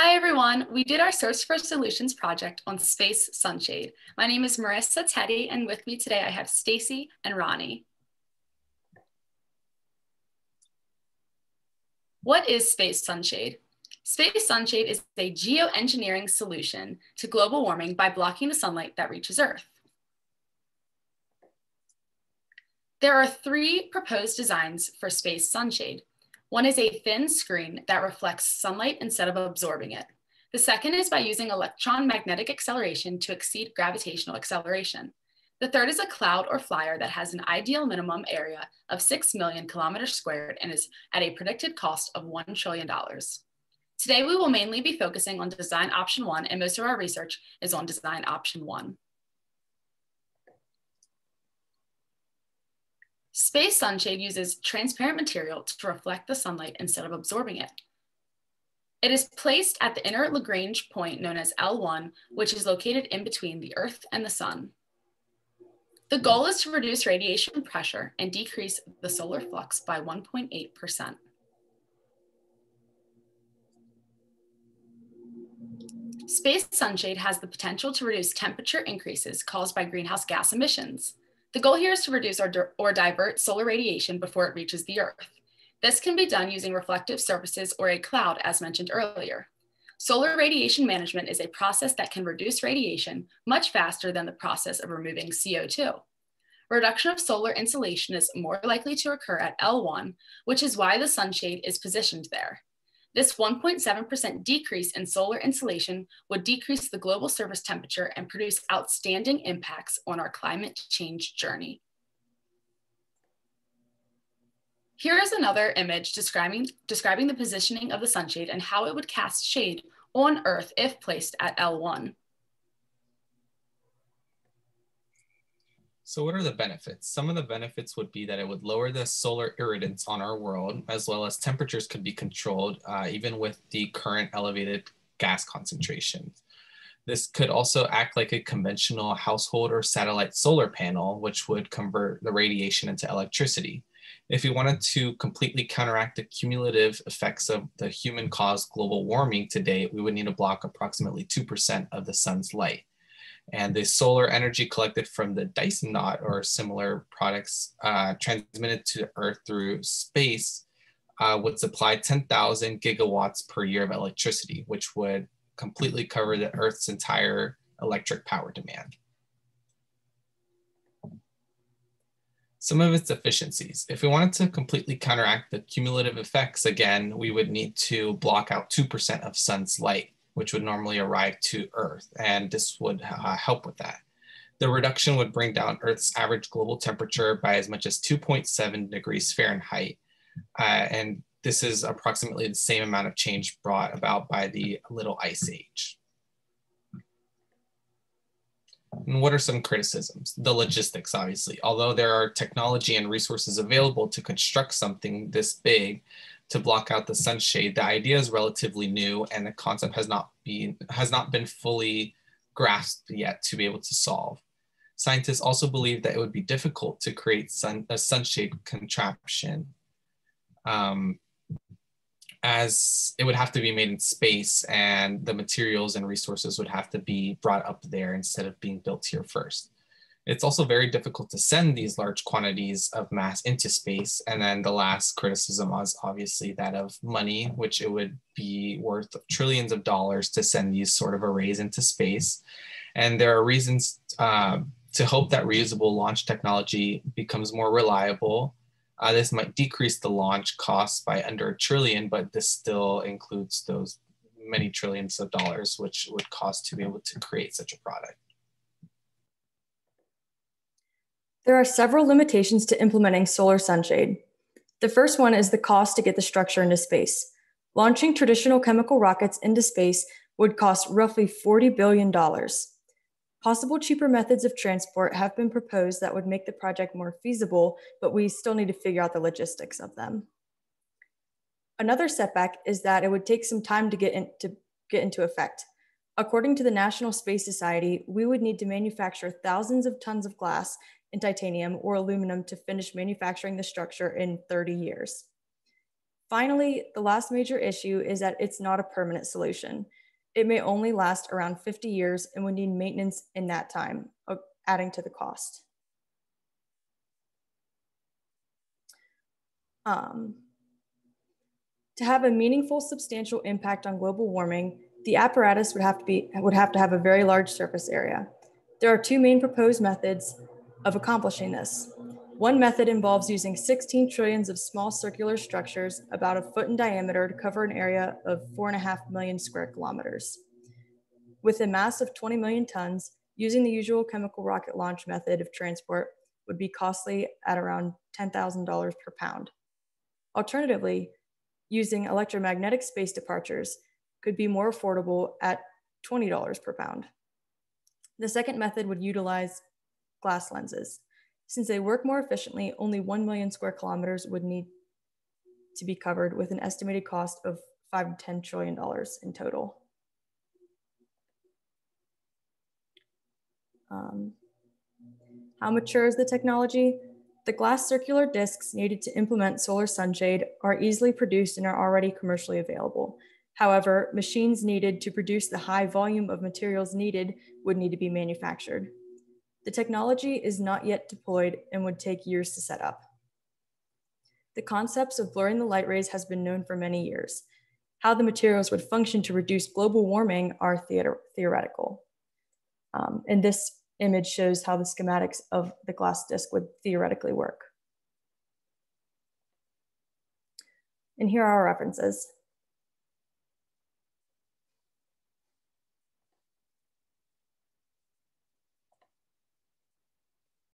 Hi everyone, we did our Search for Solutions project on Space Sunshade. My name is Marisa Teti and with me today I have Stacey and Rony. What is Space Sunshade? Space Sunshade is a geoengineering solution to global warming by blocking the sunlight that reaches Earth. There are three proposed designs for Space Sunshade. One is a thin screen that reflects sunlight instead of absorbing it. The second is by using electromagnetic acceleration to exceed gravitational acceleration. The third is a cloud or flyer that has an ideal minimum area of 6 million kilometers squared and is at a predicted cost of $1 trillion. Today, we will mainly be focusing on design option one and most of our research is on design option one. Space sunshade uses transparent material to reflect the sunlight instead of absorbing it. It is placed at the inner Lagrange point known as L1, which is located in between the Earth and the Sun. The goal is to reduce radiation pressure and decrease the solar flux by 1.8%. Space sunshade has the potential to reduce temperature increases caused by greenhouse gas emissions. The goal here is to reduce or, or divert solar radiation before it reaches the Earth. This can be done using reflective surfaces or a cloud as mentioned earlier. Solar radiation management is a process that can reduce radiation much faster than the process of removing CO2. Reduction of solar insolation is more likely to occur at L1, which is why the sunshade is positioned there. This 1.7% decrease in solar insolation would decrease the global surface temperature and produce outstanding impacts on our climate change journey. Here is another image describing, describing the positioning of the sunshade and how it would cast shade on Earth if placed at L1. So what are the benefits? Some of the benefits would be that it would lower the solar irradiance on our world, as well as temperatures could be controlled, uh, even with the current elevated gas concentrations. This could also act like a conventional household or satellite solar panel, which would convert the radiation into electricity. If we wanted to completely counteract the cumulative effects of the human caused global warming today, we would need to block approximately 2% of the sun's light. And the solar energy collected from the Dyson dot or similar products uh, transmitted to Earth through space uh, would supply 10,000 gigawatts per year of electricity, which would completely cover the Earth's entire electric power demand. Some of its efficiencies. If we wanted to completely counteract the cumulative effects, again, we would need to block out 2% of sun's light which would normally arrive to Earth, and this would uh, help with that. The reduction would bring down Earth's average global temperature by as much as 2.7 degrees Fahrenheit. Uh, and this is approximately the same amount of change brought about by the Little Ice Age. And what are some criticisms? The logistics, obviously. Although there are technology and resources available to construct something this big, to block out the sunshade. The idea is relatively new and the concept has not been, has not been fully grasped yet to be able to solve. Scientists also believe that it would be difficult to create sun, a sunshade contraption um, as it would have to be made in space and the materials and resources would have to be brought up there instead of being built here first. It's also very difficult to send these large quantities of mass into space. And then the last criticism was obviously that of money, which it would be worth trillions of dollars to send these sort of arrays into space. And there are reasons uh, to hope that reusable launch technology becomes more reliable. Uh, this might decrease the launch costs by under a trillion, but this still includes those many trillions of dollars, which would cost to be able to create such a product. There are several limitations to implementing solar sunshade. The first one is the cost to get the structure into space. Launching traditional chemical rockets into space would cost roughly $40 billion. Possible cheaper methods of transport have been proposed that would make the project more feasible, but we still need to figure out the logistics of them. Another setback is that it would take some time to get, in, to get into effect. According to the National Space Society, we would need to manufacture thousands of tons of glass in titanium or aluminum to finish manufacturing the structure in 30 years. Finally, the last major issue is that it's not a permanent solution. It may only last around 50 years and would need maintenance in that time, uh, adding to the cost. Um, to have a meaningful, substantial impact on global warming, the apparatus would have to be would have to have a very large surface area. There are two main proposed methods of accomplishing this. One method involves using 16 trillions of small circular structures about a foot in diameter to cover an area of four and a half million square kilometers. With a mass of 20 million tons, using the usual chemical rocket launch method of transport would be costly at around $10,000 per pound. Alternatively, using electromagnetic space departures could be more affordable at $20 per pound. The second method would utilize glass lenses. Since they work more efficiently, only 1 million square kilometers would need to be covered with an estimated cost of 5 to 10 trillion dollars in total. Um, how mature is the technology? The glass circular discs needed to implement solar sunshade are easily produced and are already commercially available. However, machines needed to produce the high volume of materials needed would need to be manufactured. The technology is not yet deployed and would take years to set up. The concepts of blurring the light rays has been known for many years. How the materials would function to reduce global warming are theoretical. Um, and this image shows how the schematics of the glass disc would theoretically work. And here are our references.